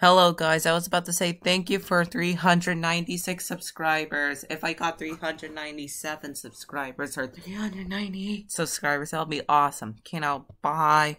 Hello, guys. I was about to say thank you for 396 subscribers. If I got 397 subscribers or 398 subscribers, that would be awesome. Can I? bye.